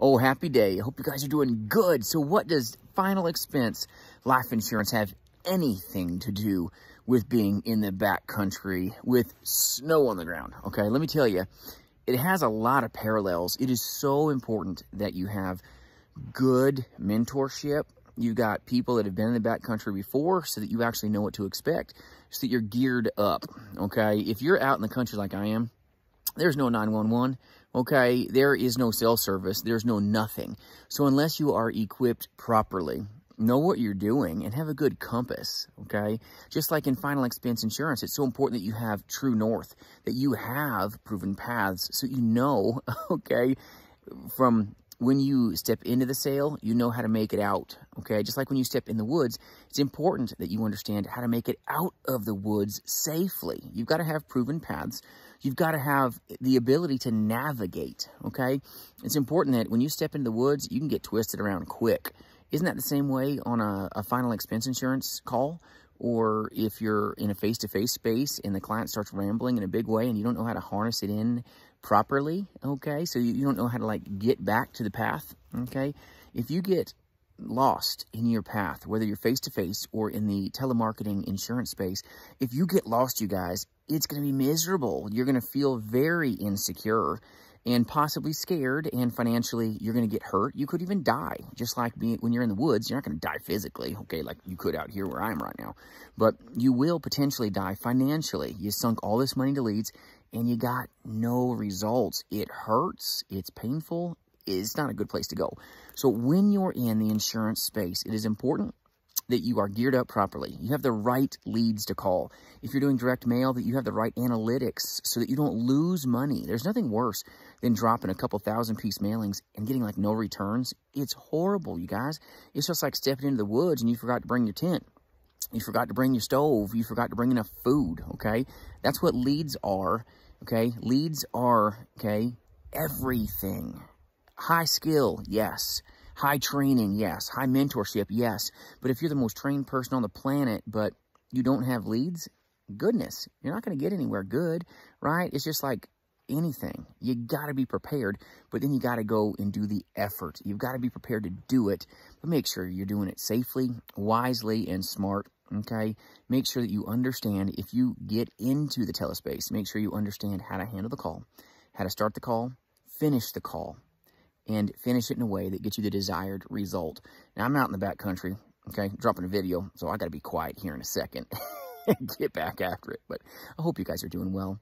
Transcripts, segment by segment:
Oh, happy day. I hope you guys are doing good. So what does final expense life insurance have anything to do with being in the back country with snow on the ground? Okay, let me tell you, it has a lot of parallels. It is so important that you have good mentorship. You got people that have been in the back country before so that you actually know what to expect, so that you're geared up, okay? If you're out in the country like I am, there's no 911, okay? There is no cell service. There's no nothing. So unless you are equipped properly, know what you're doing and have a good compass, okay? Just like in final expense insurance, it's so important that you have true north, that you have proven paths so you know, okay, from when you step into the sale, you know how to make it out, okay? Just like when you step in the woods, it's important that you understand how to make it out of the woods safely. You've got to have proven paths. You've got to have the ability to navigate, okay? It's important that when you step into the woods, you can get twisted around quick. Isn't that the same way on a, a final expense insurance call? Or if you're in a face-to-face -face space and the client starts rambling in a big way and you don't know how to harness it in properly, okay? So you, you don't know how to like get back to the path, okay? If you get lost in your path, whether you're face-to-face -face or in the telemarketing insurance space, if you get lost, you guys, it's going to be miserable. You're going to feel very insecure and possibly scared and financially you're going to get hurt. You could even die. Just like when you're in the woods, you're not going to die physically, okay, like you could out here where I am right now. But you will potentially die financially. You sunk all this money to leads and you got no results. It hurts. It's painful. It's not a good place to go. So when you're in the insurance space, it is important that you are geared up properly. You have the right leads to call. If you're doing direct mail, that you have the right analytics so that you don't lose money. There's nothing worse than dropping a couple thousand piece mailings and getting like no returns. It's horrible, you guys. It's just like stepping into the woods and you forgot to bring your tent. You forgot to bring your stove. You forgot to bring enough food, okay? That's what leads are, okay? Leads are, okay, everything. High skill, yes. High training, yes. High mentorship, yes. But if you're the most trained person on the planet, but you don't have leads, goodness, you're not going to get anywhere good, right? It's just like anything. You got to be prepared, but then you got to go and do the effort. You've got to be prepared to do it, but make sure you're doing it safely, wisely, and smart, okay? Make sure that you understand if you get into the telespace, make sure you understand how to handle the call, how to start the call, finish the call, and finish it in a way that gets you the desired result. Now, I'm out in the back country, okay, dropping a video, so I got to be quiet here in a second and get back after it. But I hope you guys are doing well.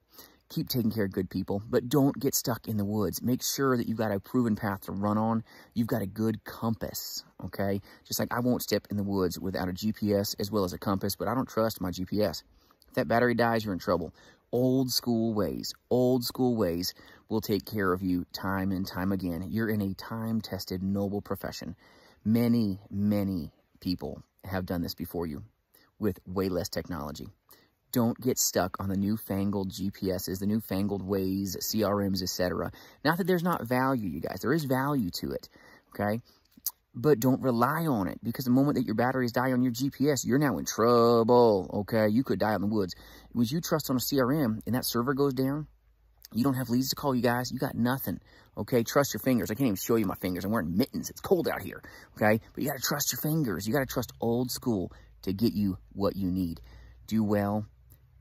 Keep taking care of good people, but don't get stuck in the woods. Make sure that you've got a proven path to run on. You've got a good compass, okay? Just like I won't step in the woods without a GPS as well as a compass, but I don't trust my GPS. That battery dies, you're in trouble old school ways, old school ways will take care of you time and time again. You're in a time-tested, noble profession. Many, many people have done this before you with way less technology. Don't get stuck on the newfangled GPSs, the newfangled ways, CRMs, etc. Not that there's not value, you guys. There is value to it, okay? But don't rely on it because the moment that your batteries die on your GPS, you're now in trouble, okay? You could die out in the woods. When you trust on a CRM and that server goes down, you don't have leads to call you guys. You got nothing, okay? Trust your fingers. I can't even show you my fingers. I'm wearing mittens. It's cold out here, okay? But you got to trust your fingers. You got to trust old school to get you what you need. Do well.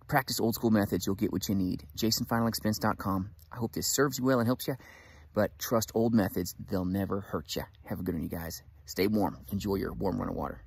Practice old school methods. You'll get what you need. JasonFinalExpense.com. I hope this serves you well and helps you. But trust old methods. They'll never hurt you. Have a good one, you guys. Stay warm. Enjoy your warm running water.